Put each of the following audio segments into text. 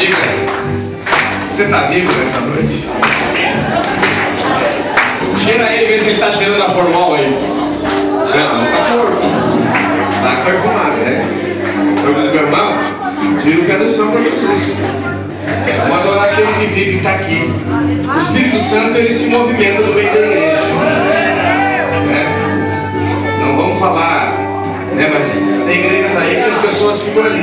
dica. Você tá vivo nessa noite? Cheira ele, vê se ele tá cheirando a formal aí. Não, não tá morto. Tá perfumado, né? Eu disse, meu irmão, tira o cadução pra Jesus. Vamos adorar aquele que vive e está aqui. O Espírito Santo, ele se movimenta no meio da igreja. Né? Não vamos falar, né? Mas tem igrejas aí que as pessoas ficam ali.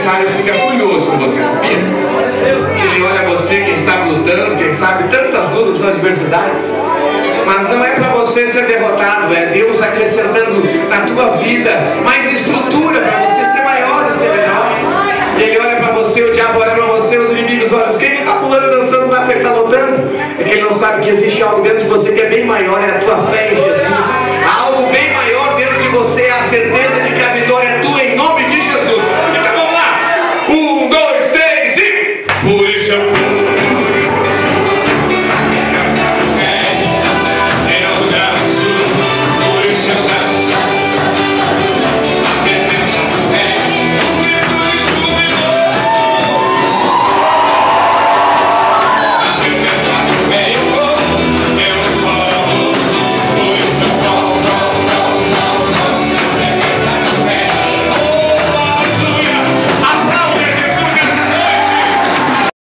adversário fica furioso com você, sabia? Ele olha você, quem sabe lutando, quem sabe tantas lutas, adversidades. Mas não é para você ser derrotado, é Deus acrescentando na tua vida mais estrutura para você ser maior e ser melhor. Ele olha para você, o diabo olha para você, os inimigos olham. Quem está pulando, dançando, vai acertar lutando? É que ele não sabe que existe algo dentro de você que é bem maior, é a tua fé em Jesus.